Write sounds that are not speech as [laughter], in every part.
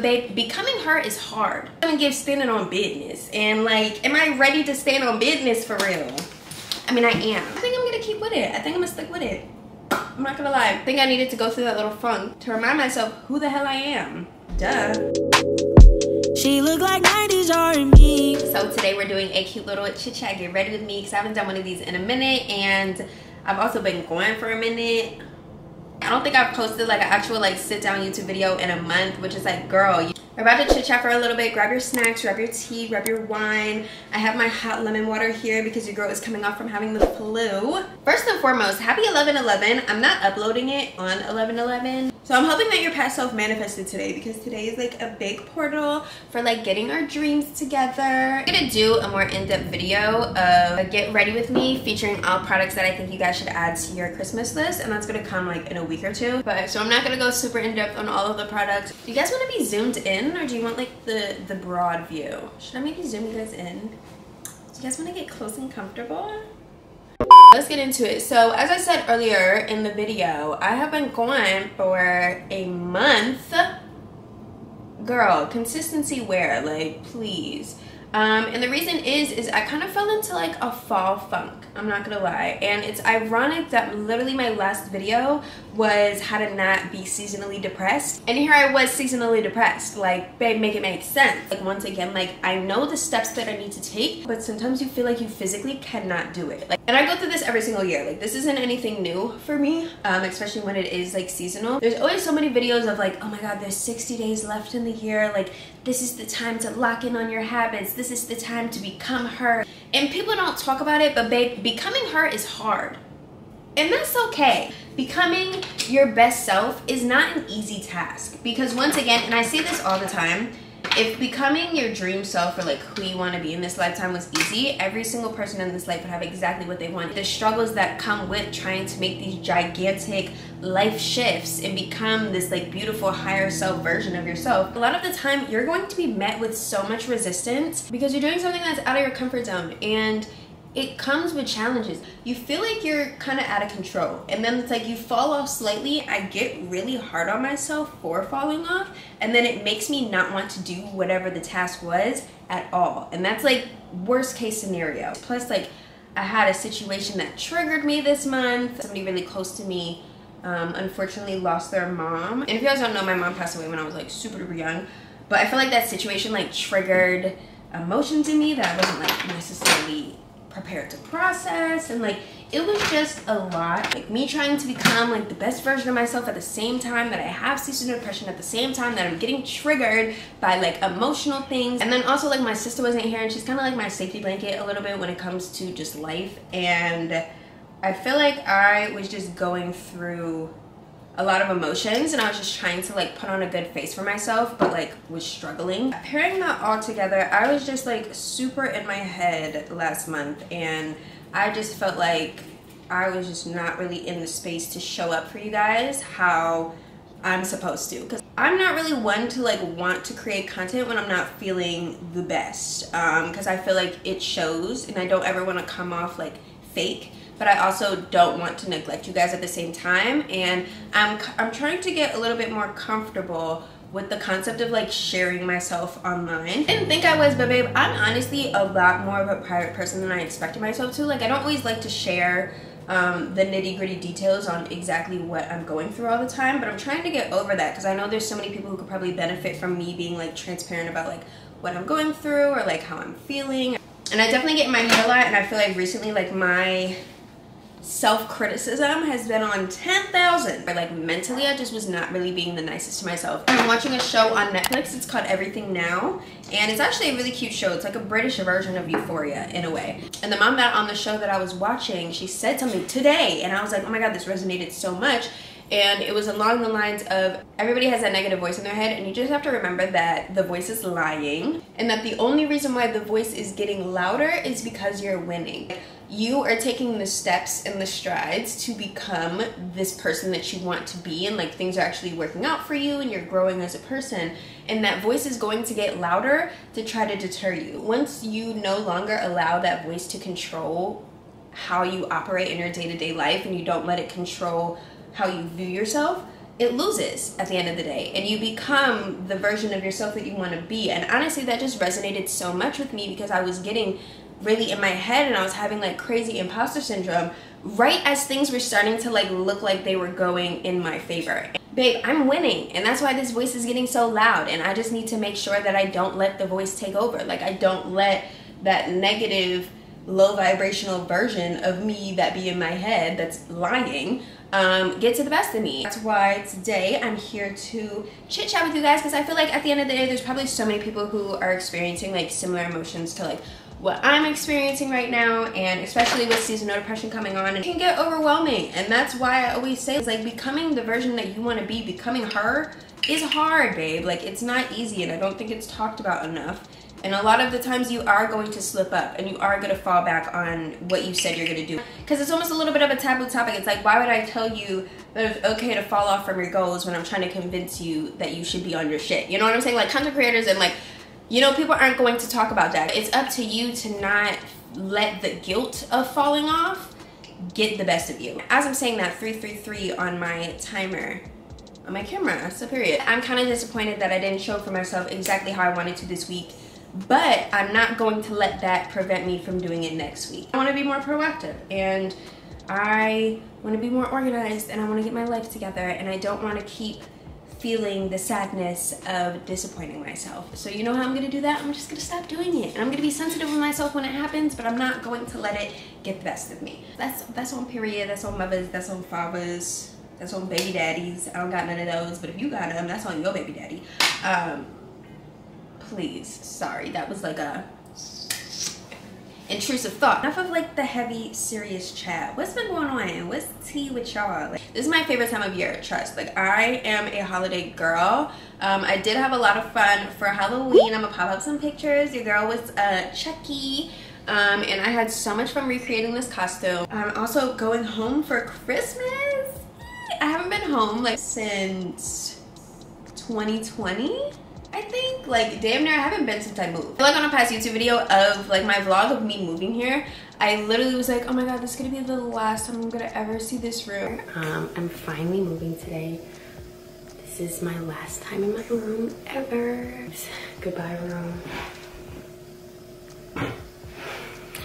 babe, becoming her is hard. I'm gonna give standing on business. And like, am I ready to stand on business for real? I mean, I am. I think I'm gonna keep with it. I think I'm gonna stick with it. I'm not gonna lie. I think I needed to go through that little funk to remind myself who the hell I am. Duh. She look like 90s R&B. So today we're doing a cute little chit chat. Get ready with me because I haven't done one of these in a minute and I've also been going for a minute. I don't think I've posted like an actual like sit down YouTube video in a month, which is like, girl, we're about to chit chat for a little bit. Grab your snacks, grab your tea, grab your wine. I have my hot lemon water here because your girl is coming off from having the flu. First and foremost, happy 11-11. I'm not uploading it on 11-11 so I'm hoping that your past self manifested today because today is like a big portal for like getting our dreams together. I'm gonna do a more in-depth video of a get ready with me featuring all products that I think you guys should add to your Christmas list and that's gonna come like in a week or two. But so I'm not gonna go super in-depth on all of the products. You guys wanna be zoomed in or do you want like the, the broad view? Should I maybe zoom you guys in? Do you guys wanna get close and comfortable? Let's get into it. So as I said earlier in the video, I have been gone for a month. Girl, consistency where? Like, please. Um, and the reason is, is I kind of fell into like a fall funk. I'm not gonna lie. And it's ironic that literally my last video was how to not be seasonally depressed. And here I was seasonally depressed. Like, babe, make it make sense. Like, once again, like, I know the steps that I need to take, but sometimes you feel like you physically cannot do it. Like, and I go through this every single year. Like, this isn't anything new for me, um, especially when it is like seasonal. There's always so many videos of like, oh my God, there's 60 days left in the year. Like, this is the time to lock in on your habits. This is the time to become her. And people don't talk about it, but babe, becoming her is hard. And that's okay. Becoming your best self is not an easy task because once again, and I say this all the time, if becoming your dream self or like who you want to be in this lifetime was easy, every single person in this life would have exactly what they want. The struggles that come with trying to make these gigantic life shifts and become this like beautiful higher self version of yourself, a lot of the time you're going to be met with so much resistance because you're doing something that's out of your comfort zone and it comes with challenges. You feel like you're kind of out of control, and then it's like you fall off slightly. I get really hard on myself for falling off, and then it makes me not want to do whatever the task was at all. And that's like worst case scenario. Plus, like, I had a situation that triggered me this month. Somebody really close to me um, unfortunately lost their mom. And if you guys don't know, my mom passed away when I was like super duper young. But I feel like that situation like triggered emotions in me that I wasn't like necessarily prepared to process and like it was just a lot. Like me trying to become like the best version of myself at the same time that i have seasonal depression at the same time that i'm getting triggered by like emotional things. And then also like my sister wasn't here and she's kind of like my safety blanket a little bit when it comes to just life. And i feel like i was just going through a lot of emotions and I was just trying to like put on a good face for myself but like was struggling. Pairing that all together, I was just like super in my head last month and I just felt like I was just not really in the space to show up for you guys how I'm supposed to because I'm not really one to like want to create content when I'm not feeling the best because um, I feel like it shows and I don't ever want to come off like fake but I also don't want to neglect you guys at the same time. And I'm, I'm trying to get a little bit more comfortable with the concept of like sharing myself online. Didn't think I was, but babe, I'm honestly a lot more of a private person than I expected myself to. Like I don't always like to share um, the nitty gritty details on exactly what I'm going through all the time, but I'm trying to get over that because I know there's so many people who could probably benefit from me being like transparent about like what I'm going through or like how I'm feeling. And I definitely get in my head a lot and I feel like recently like my self-criticism has been on 10,000. Like mentally, I just was not really being the nicest to myself. I'm watching a show on Netflix. It's called Everything Now. And it's actually a really cute show. It's like a British version of Euphoria in a way. And the mom that on the show that I was watching, she said something today. And I was like, oh my God, this resonated so much and it was along the lines of everybody has that negative voice in their head and you just have to remember that the voice is lying and that the only reason why the voice is getting louder is because you're winning you are taking the steps and the strides to become this person that you want to be and like things are actually working out for you and you're growing as a person and that voice is going to get louder to try to deter you. Once you no longer allow that voice to control how you operate in your day-to-day life and you don't let it control how you view yourself it loses at the end of the day and you become the version of yourself that you want to be. And honestly that just resonated so much with me because i was getting really in my head and i was having like crazy imposter syndrome right as things were starting to like look like they were going in my favor babe i'm winning and that's why this voice is getting so loud and i just need to make sure that i don't let the voice take over like i don't let that negative low vibrational version of me that be in my head that's lying um, get to the best of me. That's why today I'm here to chit chat with you guys because I feel like at the end of the day, there's probably so many people who are experiencing like similar emotions to like what I'm experiencing right now, and especially with seasonal depression coming on, it can get overwhelming. And that's why I always say it's like becoming the version that you want to be, becoming her is hard, babe. Like it's not easy, and I don't think it's talked about enough. And a lot of the times you are going to slip up and you are going to fall back on what you said you're going to do. Because it's almost a little bit of a taboo topic. It's like, why would I tell you that it's okay to fall off from your goals when I'm trying to convince you that you should be on your shit? You know what I'm saying? Like content creators and like, you know, people aren't going to talk about that. It's up to you to not let the guilt of falling off get the best of you. As I'm saying that 333 on my timer, on my camera, so period. I'm kind of disappointed that I didn't show for myself exactly how I wanted to this week but I'm not going to let that prevent me from doing it next week. I want to be more proactive and I want to be more organized and I want to get my life together and I don't want to keep feeling the sadness of disappointing myself. So you know how I'm gonna do that? I'm just gonna stop doing it. And I'm gonna be sensitive with myself when it happens, but I'm not going to let it get the best of me. That's that's on period, that's on mothers, that's on fathers, that's on baby daddies. I don't got none of those, but if you got them, that's on your baby daddy. Um, please. Sorry, that was like a intrusive thought. Enough of like the heavy, serious chat. What's been going on? What's tea with y'all? Like, this is my favorite time of year, trust. Like, I am a holiday girl. Um, I did have a lot of fun for Halloween. I'm gonna pop up some pictures. Your girl was uh, Chucky. Um, and I had so much fun recreating this costume. I'm also going home for Christmas. I haven't been home like since 2020. Like damn near I haven't been since I moved. like on a past YouTube video of like my vlog of me moving here, I literally was like, oh my god, this is gonna be the last time I'm gonna ever see this room. Um, I'm finally moving today. This is my last time in my room ever. [laughs] Goodbye room.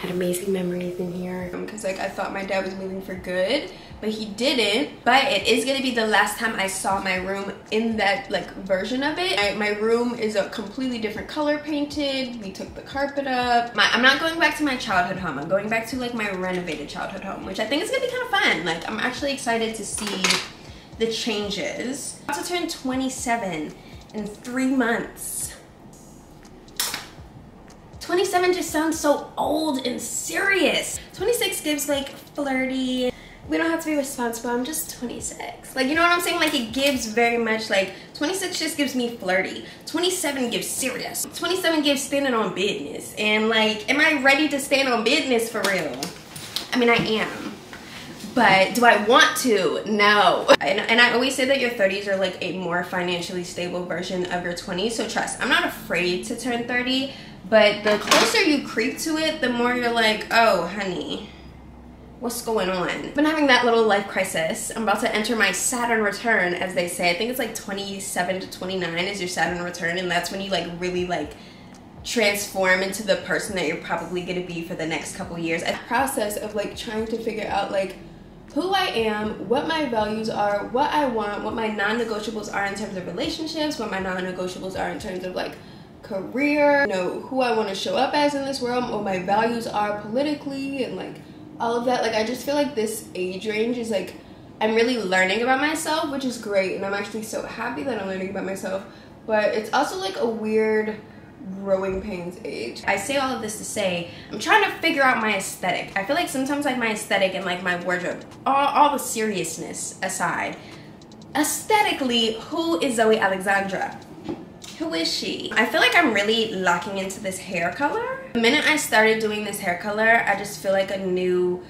Had amazing memories in here. Because like I thought my dad was moving for good but he didn't. But it is gonna be the last time i saw my room in that like version of it. I, my room is a completely different color painted. We took the carpet up. My, i'm not going back to my childhood home. I'm going back to like my renovated childhood home which i think is gonna be kind of fun. Like i'm actually excited to see the changes. I'm about to turn 27 in three months 27 just sounds so old and serious 26 gives like flirty we don't have to be responsible. I'm just 26. Like, you know what I'm saying? Like, it gives very much, like, 26 just gives me flirty. 27 gives serious. 27 gives standing on business. And, like, am I ready to stand on business for real? I mean, I am. But do I want to? No. And, and I always say that your 30s are, like, a more financially stable version of your 20s. So, trust, I'm not afraid to turn 30. But the closer you creep to it, the more you're like, oh, honey what's going on? I've been having that little life crisis. I'm about to enter my Saturn return, as they say. I think it's like 27 to 29 is your Saturn return, and that's when you like really like transform into the person that you're probably gonna be for the next couple years. A process of like trying to figure out like who I am, what my values are, what I want, what my non-negotiables are in terms of relationships, what my non-negotiables are in terms of like career, you know, who I want to show up as in this world, what my values are politically and like all of that. Like i just feel like this age range is like i'm really learning about myself which is great and i'm actually so happy that i'm learning about myself but it's also like a weird growing pains age. I say all of this to say i'm trying to figure out my aesthetic. I feel like sometimes like my aesthetic and like my wardrobe all, all the seriousness aside aesthetically who is zoe alexondra who is she? I feel like I'm really locking into this hair color. The minute I started doing this hair color, I just feel like a new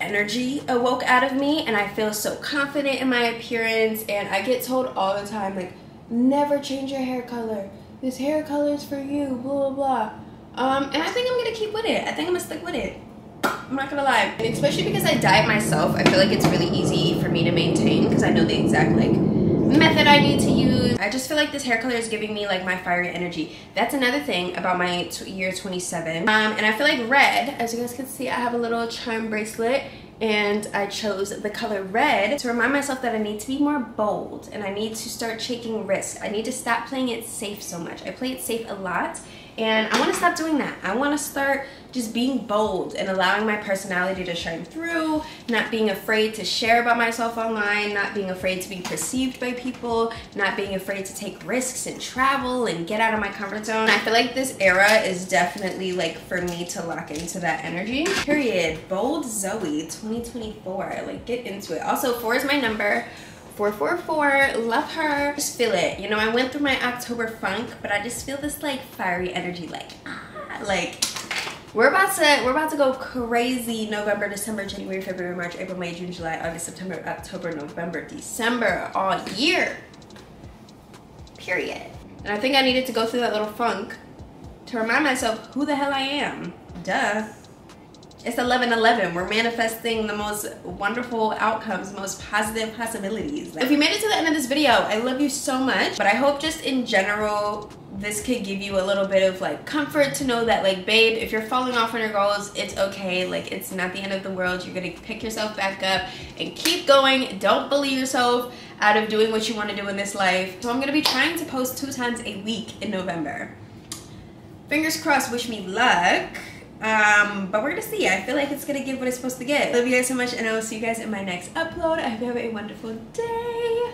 energy awoke out of me and I feel so confident in my appearance and I get told all the time like never change your hair color. This hair color is for you blah blah blah. Um, and I think I'm gonna keep with it. I think I'm gonna stick with it. I'm not gonna lie. And especially because I dye it myself I feel like it's really easy for me to maintain because I know the exact like method I need to use. I just feel like this hair color is giving me like my fiery energy. That's another thing about my year 27. Um, and I feel like red, as you guys can see, I have a little charm bracelet and I chose the color red to remind myself that I need to be more bold and I need to start taking risks. I need to stop playing it safe so much. I play it safe a lot and I want to stop doing that. I want to start just being bold and allowing my personality to shine through, not being afraid to share about myself online, not being afraid to be perceived by people, not being afraid to take risks and travel and get out of my comfort zone. I feel like this era is definitely like for me to lock into that energy. Period. Bold Zoe 2024. Like get into it. Also, four is my number. 444 love her. Just feel it. You know i went through my october funk but i just feel this like fiery energy like ah, like we're about to we're about to go crazy november december january february march april may june july august september october november december all year. Period. And i think i needed to go through that little funk to remind myself who the hell i am. Duh it's 11 11 we're manifesting the most wonderful outcomes most positive possibilities. If you made it to the end of this video i love you so much but i hope just in general this could give you a little bit of like comfort to know that like babe if you're falling off on your goals it's okay. Like it's not the end of the world. You're gonna pick yourself back up and keep going. Don't bully yourself out of doing what you want to do in this life. So i'm gonna be trying to post two times a week in november. Fingers crossed wish me luck um, but we're gonna see. I feel like it's gonna give what it's supposed to give. Love you guys so much, and I will see you guys in my next upload. I hope you have a wonderful day.